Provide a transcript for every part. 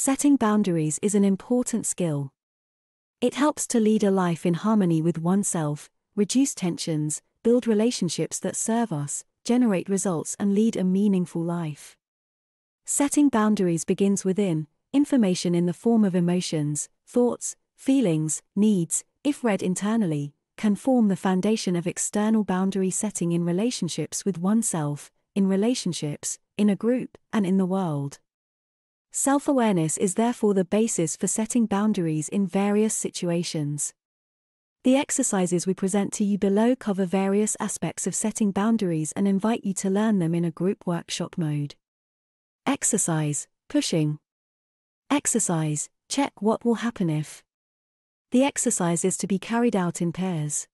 Setting boundaries is an important skill. It helps to lead a life in harmony with oneself, reduce tensions, build relationships that serve us, generate results, and lead a meaningful life. Setting boundaries begins within, information in the form of emotions, thoughts, feelings, needs, if read internally, can form the foundation of external boundary setting in relationships with oneself, in relationships, in a group, and in the world. Self awareness is therefore the basis for setting boundaries in various situations. The exercises we present to you below cover various aspects of setting boundaries and invite you to learn them in a group workshop mode. Exercise Pushing. Exercise Check what will happen if. The exercise is to be carried out in pairs.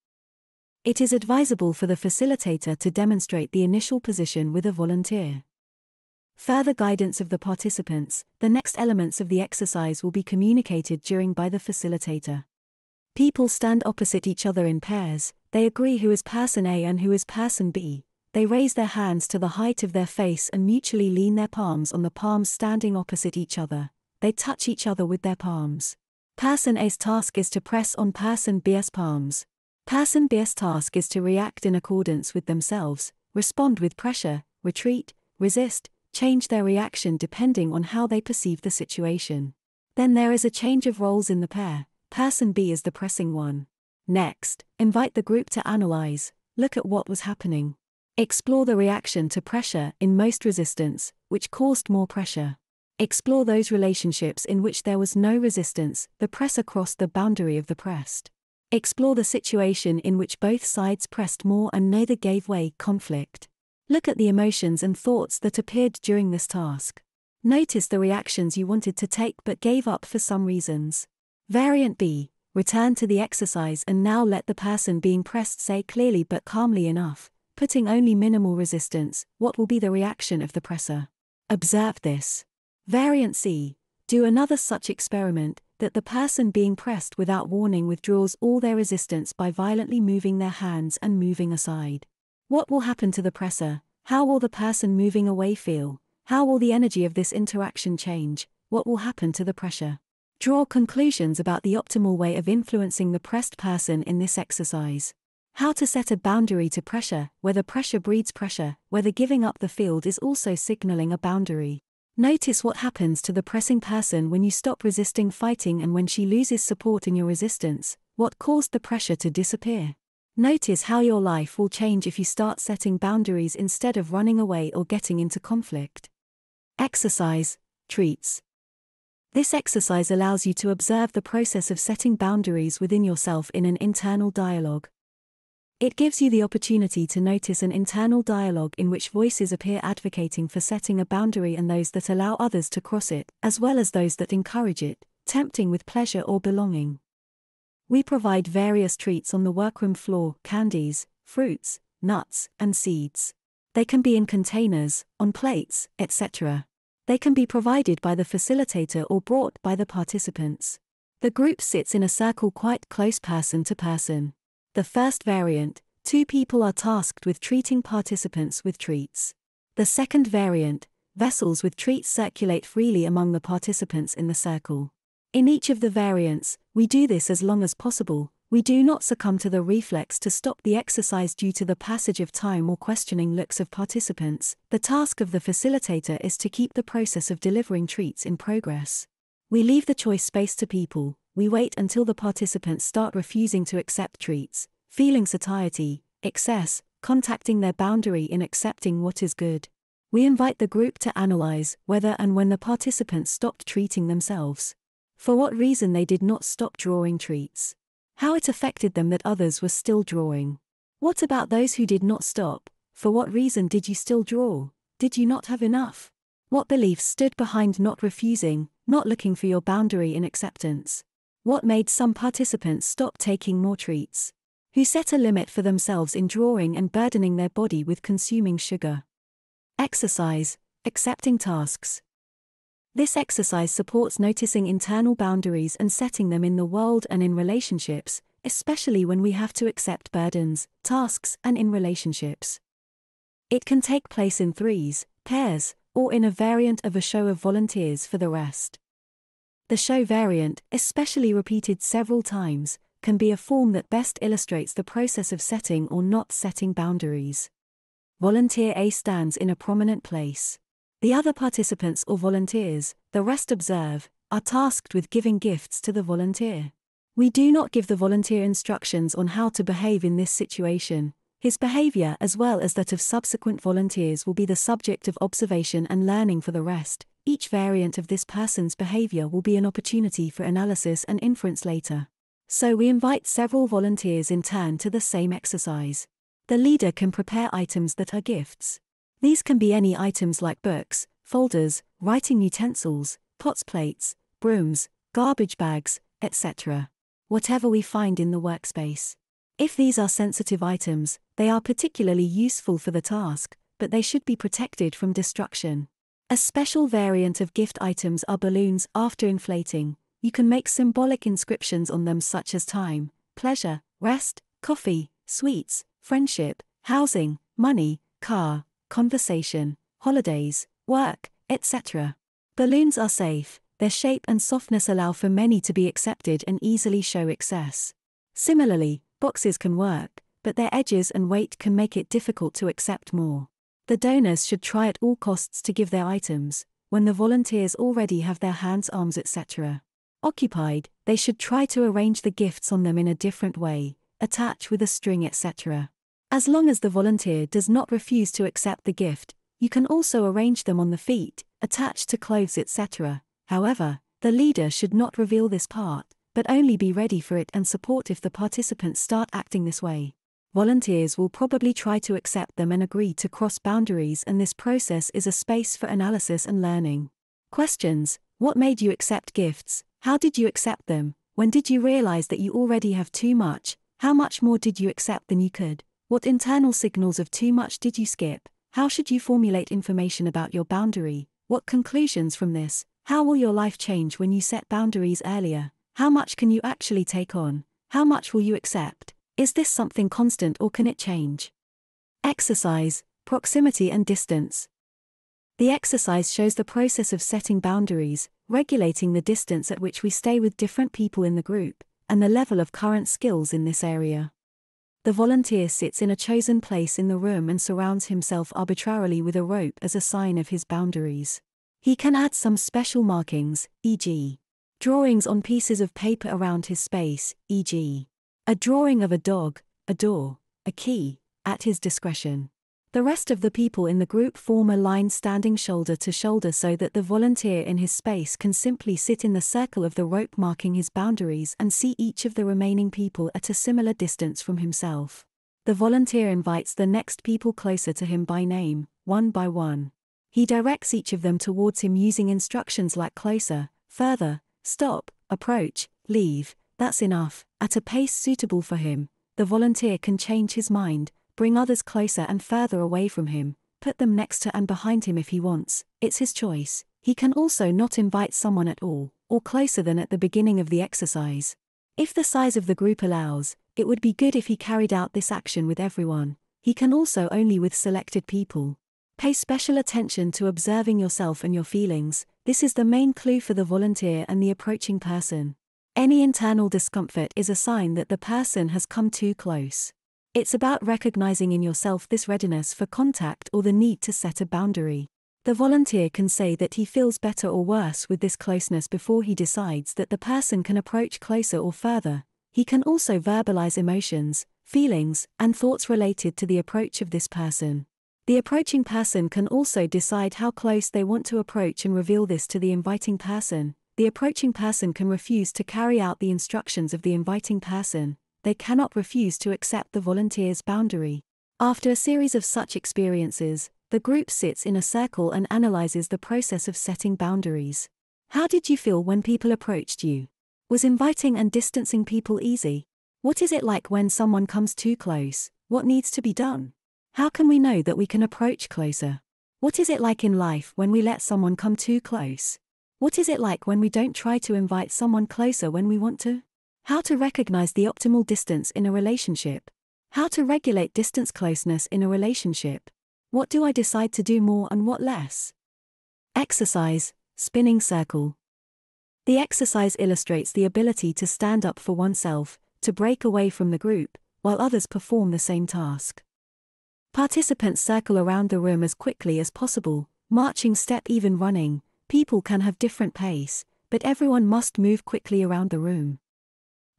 It is advisable for the facilitator to demonstrate the initial position with a volunteer. Further guidance of the participants, the next elements of the exercise will be communicated during by the facilitator. People stand opposite each other in pairs, they agree who is person A and who is person B, they raise their hands to the height of their face and mutually lean their palms on the palms standing opposite each other. They touch each other with their palms. Person A's task is to press on person B's palms. Person B's task is to react in accordance with themselves, respond with pressure, retreat, resist, change their reaction depending on how they perceive the situation. Then there is a change of roles in the pair, person B is the pressing one. Next, invite the group to analyze, look at what was happening. Explore the reaction to pressure in most resistance, which caused more pressure. Explore those relationships in which there was no resistance, the pressure crossed the boundary of the pressed. Explore the situation in which both sides pressed more and neither gave way, conflict. Look at the emotions and thoughts that appeared during this task. Notice the reactions you wanted to take but gave up for some reasons. Variant B Return to the exercise and now let the person being pressed say clearly but calmly enough, putting only minimal resistance, what will be the reaction of the presser? Observe this. Variant C. Do another such experiment, that the person being pressed without warning withdraws all their resistance by violently moving their hands and moving aside. What will happen to the presser? How will the person moving away feel? How will the energy of this interaction change? What will happen to the pressure? Draw conclusions about the optimal way of influencing the pressed person in this exercise. How to set a boundary to pressure, whether pressure breeds pressure, whether giving up the field is also signaling a boundary. Notice what happens to the pressing person when you stop resisting fighting and when she loses support in your resistance, what caused the pressure to disappear. Notice how your life will change if you start setting boundaries instead of running away or getting into conflict. Exercise, treats. This exercise allows you to observe the process of setting boundaries within yourself in an internal dialogue. It gives you the opportunity to notice an internal dialogue in which voices appear advocating for setting a boundary and those that allow others to cross it, as well as those that encourage it, tempting with pleasure or belonging. We provide various treats on the workroom floor candies, fruits, nuts, and seeds. They can be in containers, on plates, etc. They can be provided by the facilitator or brought by the participants. The group sits in a circle quite close person to person. The first variant, two people are tasked with treating participants with treats. The second variant, vessels with treats circulate freely among the participants in the circle. In each of the variants, we do this as long as possible, we do not succumb to the reflex to stop the exercise due to the passage of time or questioning looks of participants. The task of the facilitator is to keep the process of delivering treats in progress. We leave the choice space to people, we wait until the participants start refusing to accept treats, feeling satiety, excess, contacting their boundary in accepting what is good. We invite the group to analyze whether and when the participants stopped treating themselves. For what reason they did not stop drawing treats. How it affected them that others were still drawing. What about those who did not stop? For what reason did you still draw? Did you not have enough? What beliefs stood behind not refusing, not looking for your boundary in acceptance? What made some participants stop taking more treats? Who set a limit for themselves in drawing and burdening their body with consuming sugar? Exercise, accepting tasks. This exercise supports noticing internal boundaries and setting them in the world and in relationships, especially when we have to accept burdens, tasks, and in relationships. It can take place in threes, pairs, or in a variant of a show of volunteers for the rest. The show variant, especially repeated several times, can be a form that best illustrates the process of setting or not setting boundaries. Volunteer A stands in a prominent place. The other participants or volunteers, the rest observe, are tasked with giving gifts to the volunteer. We do not give the volunteer instructions on how to behave in this situation. His behavior, as well as that of subsequent volunteers, will be the subject of observation and learning for the rest, each variant of this person's behavior will be an opportunity for analysis and inference later. So we invite several volunteers in turn to the same exercise. The leader can prepare items that are gifts. These can be any items like books, folders, writing utensils, pots plates, brooms, garbage bags, etc. Whatever we find in the workspace. If these are sensitive items, they are particularly useful for the task, but they should be protected from destruction. A special variant of gift items are balloons after inflating. You can make symbolic inscriptions on them such as time, pleasure, rest, coffee, sweets, friendship, housing, money, car, conversation, holidays, work, etc. Balloons are safe, their shape and softness allow for many to be accepted and easily show excess. Similarly, boxes can work, but their edges and weight can make it difficult to accept more. The donors should try at all costs to give their items, when the volunteers already have their hands, arms, etc. occupied, they should try to arrange the gifts on them in a different way, attach with a string, etc. As long as the volunteer does not refuse to accept the gift, you can also arrange them on the feet, attached to clothes, etc. However, the leader should not reveal this part, but only be ready for it and support if the participants start acting this way volunteers will probably try to accept them and agree to cross boundaries, and this process is a space for analysis and learning. Questions What made you accept gifts? How did you accept them? When did you realize that you already have too much? How much more did you accept than you could? What internal signals of too much did you skip? How should you formulate information about your boundary? What conclusions from this? How will your life change when you set boundaries earlier? How much can you actually take on? How much will you accept? Is this something constant or can it change? Exercise, proximity and distance. The exercise shows the process of setting boundaries, regulating the distance at which we stay with different people in the group, and the level of current skills in this area. The volunteer sits in a chosen place in the room and surrounds himself arbitrarily with a rope as a sign of his boundaries. He can add some special markings, e.g., drawings on pieces of paper around his space, e.g., a drawing of a dog, a door, a key, at his discretion. The rest of the people in the group form a line standing shoulder to shoulder so that the volunteer in his space can simply sit in the circle of the rope marking his boundaries and see each of the remaining people at a similar distance from himself. The volunteer invites the next people closer to him by name, one by one. He directs each of them towards him using instructions like closer, further, stop, approach, leave, that's enough, at a pace suitable for him, the volunteer can change his mind, bring others closer and further away from him, put them next to and behind him if he wants, it's his choice. He can also not invite someone at all, or closer than at the beginning of the exercise. If the size of the group allows, it would be good if he carried out this action with everyone. He can also only with selected people. Pay special attention to observing yourself and your feelings, this is the main clue for the volunteer and the approaching person. Any internal discomfort is a sign that the person has come too close. It's about recognizing in yourself this readiness for contact or the need to set a boundary. The volunteer can say that he feels better or worse with this closeness before he decides that the person can approach closer or further. He can also verbalize emotions, feelings, and thoughts related to the approach of this person. The approaching person can also decide how close they want to approach and reveal this to the inviting person, the approaching person can refuse to carry out the instructions of the inviting person, they cannot refuse to accept the volunteer's boundary. After a series of such experiences, the group sits in a circle and analyzes the process of setting boundaries. How did you feel when people approached you? Was inviting and distancing people easy? What is it like when someone comes too close? What needs to be done? How can we know that we can approach closer? What is it like in life when we let someone come too close? What is it like when we don't try to invite someone closer when we want to? How to recognize the optimal distance in a relationship? How to regulate distance closeness in a relationship? What do I decide to do more and what less? Exercise, spinning circle. The exercise illustrates the ability to stand up for oneself, to break away from the group, while others perform the same task. Participants circle around the room as quickly as possible, marching step even running, people can have different pace, but everyone must move quickly around the room.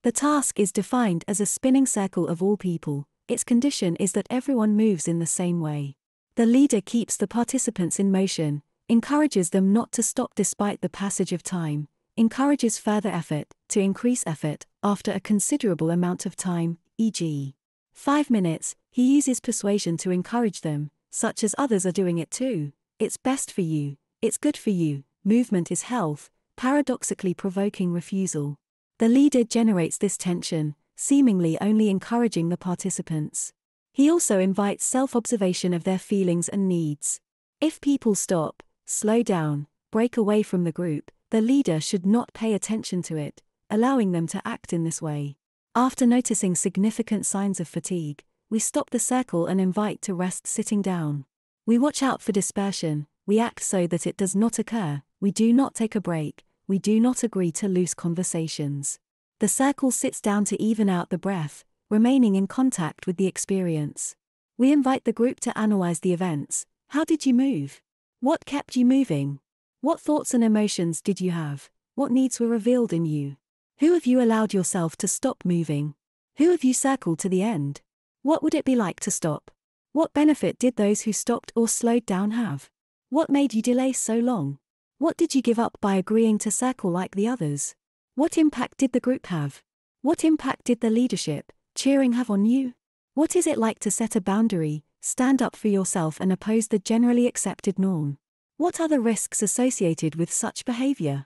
The task is defined as a spinning circle of all people, its condition is that everyone moves in the same way. The leader keeps the participants in motion, encourages them not to stop despite the passage of time, encourages further effort, to increase effort, after a considerable amount of time, e.g., 5 minutes, he uses persuasion to encourage them, such as others are doing it too. It's best for you, it's good for you, movement is health, paradoxically provoking refusal. The leader generates this tension, seemingly only encouraging the participants. He also invites self observation of their feelings and needs. If people stop, slow down, break away from the group, the leader should not pay attention to it, allowing them to act in this way. After noticing significant signs of fatigue, we stop the circle and invite to rest sitting down. We watch out for dispersion, we act so that it does not occur, we do not take a break, we do not agree to loose conversations. The circle sits down to even out the breath, remaining in contact with the experience. We invite the group to analyze the events. How did you move? What kept you moving? What thoughts and emotions did you have? What needs were revealed in you? Who have you allowed yourself to stop moving? Who have you circled to the end? What would it be like to stop? What benefit did those who stopped or slowed down have? What made you delay so long? What did you give up by agreeing to circle like the others? What impact did the group have? What impact did the leadership, cheering have on you? What is it like to set a boundary, stand up for yourself and oppose the generally accepted norm? What are the risks associated with such behavior?